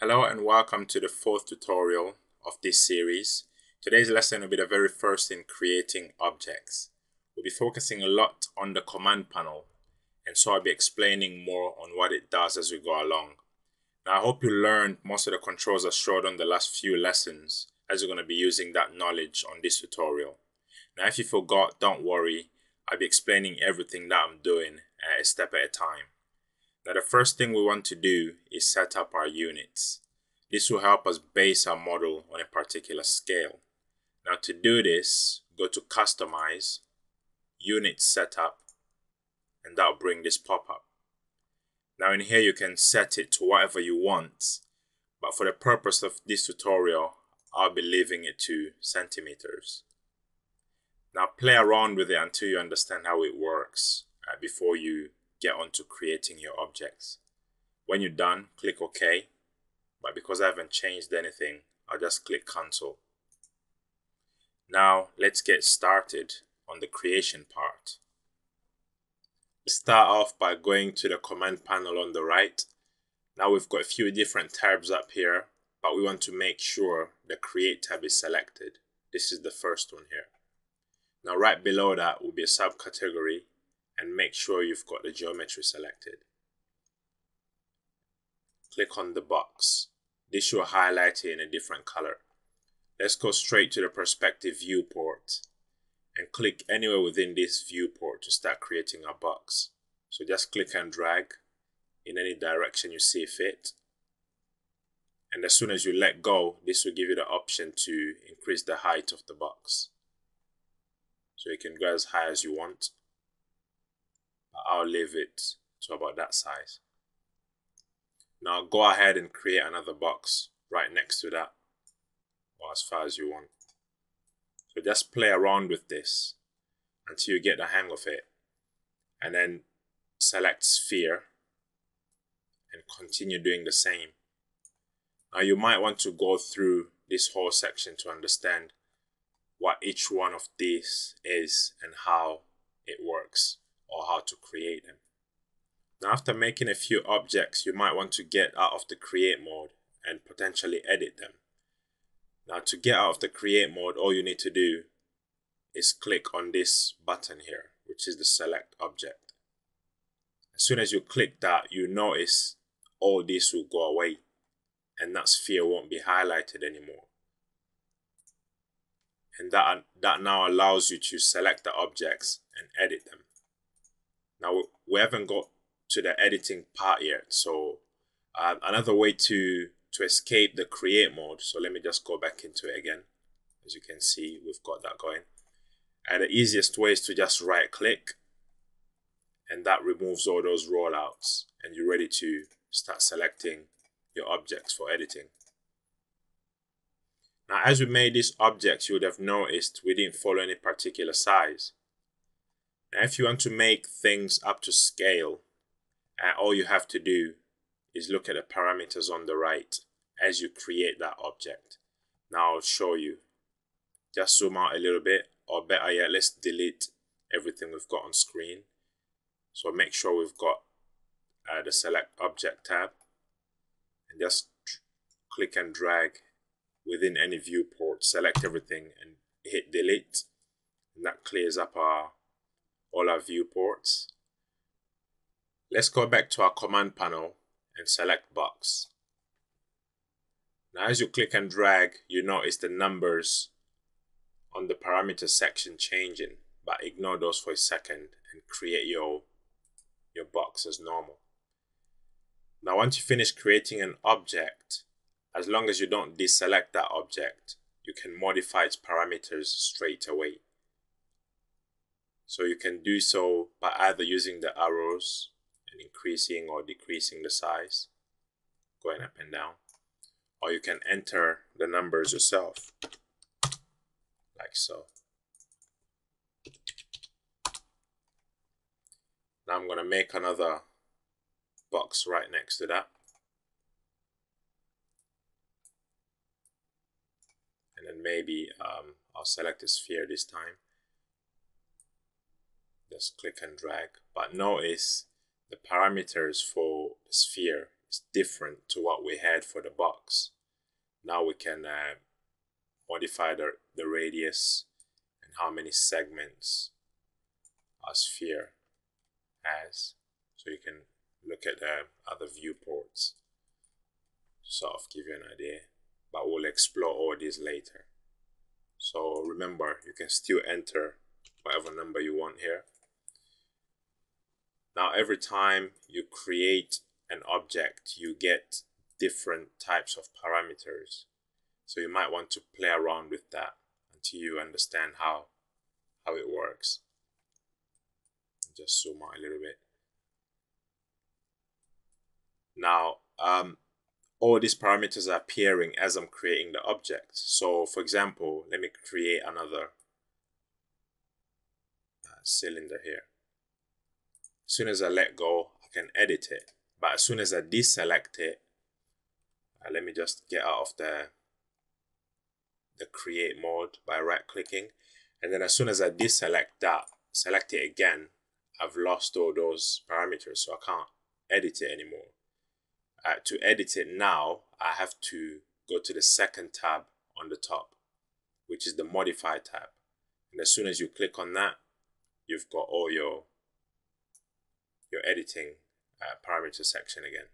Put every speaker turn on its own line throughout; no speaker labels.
Hello and welcome to the fourth tutorial of this series. Today's lesson will be the very first in creating objects. We'll be focusing a lot on the command panel and so I'll be explaining more on what it does as we go along. Now I hope you learned most of the controls I showed on the last few lessons as you're going to be using that knowledge on this tutorial. Now if you forgot, don't worry, I'll be explaining everything that I'm doing uh, a step at a time. Now the first thing we want to do is set up our units. This will help us base our model on a particular scale. Now to do this, go to Customize, Unit Setup, and that'll bring this pop-up. Now in here you can set it to whatever you want, but for the purpose of this tutorial, I'll be leaving it to centimeters. Now play around with it until you understand how it works uh, before you get on to creating your objects. When you're done, click OK. But because I haven't changed anything, I'll just click cancel. Now let's get started on the creation part. Start off by going to the command panel on the right. Now we've got a few different tabs up here, but we want to make sure the create tab is selected. This is the first one here. Now right below that will be a subcategory and make sure you've got the geometry selected. Click on the box. This will highlight it in a different color. Let's go straight to the perspective viewport and click anywhere within this viewport to start creating our box. So just click and drag in any direction you see fit. And as soon as you let go, this will give you the option to increase the height of the box. So you can go as high as you want. I'll leave it to about that size. Now go ahead and create another box right next to that or as far as you want. So just play around with this until you get the hang of it and then select sphere and continue doing the same. Now you might want to go through this whole section to understand what each one of these is and how it works or how to create them. Now after making a few objects, you might want to get out of the create mode and potentially edit them. Now to get out of the create mode, all you need to do is click on this button here, which is the select object. As soon as you click that, you notice all this will go away and that sphere won't be highlighted anymore. And that, that now allows you to select the objects and edit them. We haven't got to the editing part yet. So uh, another way to to escape the create mode. So let me just go back into it again. As you can see, we've got that going. And the easiest way is to just right click and that removes all those rollouts and you're ready to start selecting your objects for editing. Now as we made these objects, you would have noticed we didn't follow any particular size. If you want to make things up to scale, uh, all you have to do is look at the parameters on the right as you create that object. Now I'll show you. Just zoom out a little bit, or better yet, let's delete everything we've got on screen. So make sure we've got uh, the select object tab and just click and drag within any viewport, select everything and hit delete. And that clears up our all our viewports. Let's go back to our command panel and select box. Now as you click and drag, you notice the numbers on the parameter section changing, but ignore those for a second and create your, your box as normal. Now once you finish creating an object, as long as you don't deselect that object, you can modify its parameters straight away. So you can do so by either using the arrows and increasing or decreasing the size, going up and down, or you can enter the numbers yourself, like so. Now I'm going to make another box right next to that. And then maybe um, I'll select a sphere this time just click and drag but notice the parameters for the sphere is different to what we had for the box. Now we can uh, modify the, the radius and how many segments our sphere has. So you can look at the other viewports to sort of give you an idea. But we'll explore all these later. So remember, you can still enter whatever number you want here. Now, every time you create an object, you get different types of parameters. So you might want to play around with that until you understand how, how it works. Just zoom out a little bit. Now, um, all these parameters are appearing as I'm creating the object. So for example, let me create another uh, cylinder here. As soon as I let go, I can edit it. But as soon as I deselect it, uh, let me just get out of the, the create mode by right clicking. And then as soon as I deselect that, select it again, I've lost all those parameters, so I can't edit it anymore uh, to edit it now, I have to go to the second tab on the top, which is the modify tab. And as soon as you click on that, you've got all your your editing uh, parameter section again.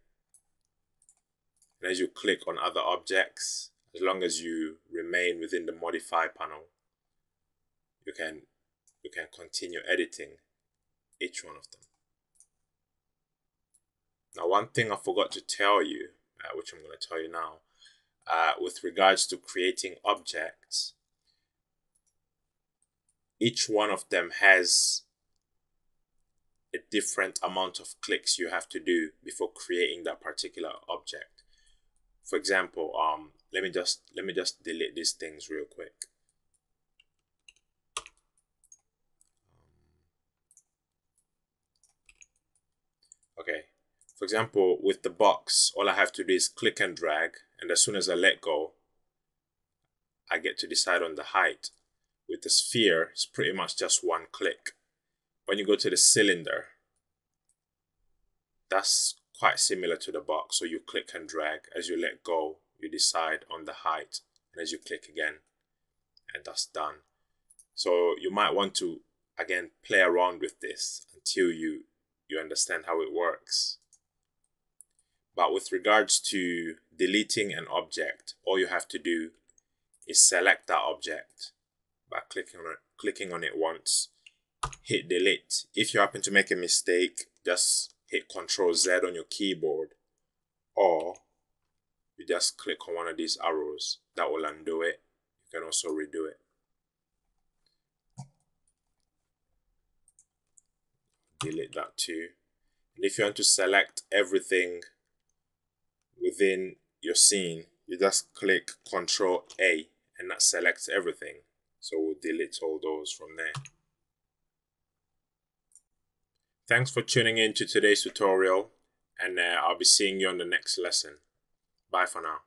And as you click on other objects, as long as you remain within the modify panel, you can you can continue editing each one of them. Now, one thing I forgot to tell you, uh, which I'm going to tell you now, uh, with regards to creating objects, each one of them has a different amount of clicks you have to do before creating that particular object. For example, um, let me just let me just delete these things real quick. Okay, for example, with the box, all I have to do is click and drag, and as soon as I let go, I get to decide on the height. With the sphere, it's pretty much just one click. When you go to the cylinder, that's quite similar to the box. So you click and drag. As you let go, you decide on the height. And as you click again, and that's done. So you might want to, again, play around with this until you, you understand how it works. But with regards to deleting an object, all you have to do is select that object by clicking on it, clicking on it once, hit delete. If you happen to make a mistake, just hit Control Z on your keyboard or you just click on one of these arrows that will undo it. You can also redo it. Delete that too. And if you want to select everything within your scene, you just click Control A and that selects everything. So we'll delete all those from there. Thanks for tuning in to today's tutorial and uh, I'll be seeing you on the next lesson. Bye for now.